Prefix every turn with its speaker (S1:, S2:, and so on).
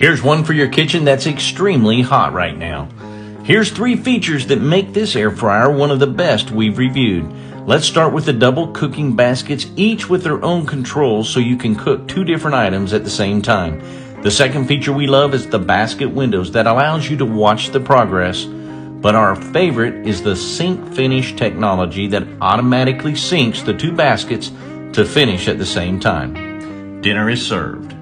S1: Here's one for your kitchen that's extremely hot right now. Here's three features that make this air fryer one of the best we've reviewed. Let's start with the double cooking baskets, each with their own controls so you can cook two different items at the same time. The second feature we love is the basket windows that allows you to watch the progress. But our favorite is the sync finish technology that automatically syncs the two baskets to finish at the same time. Dinner is served.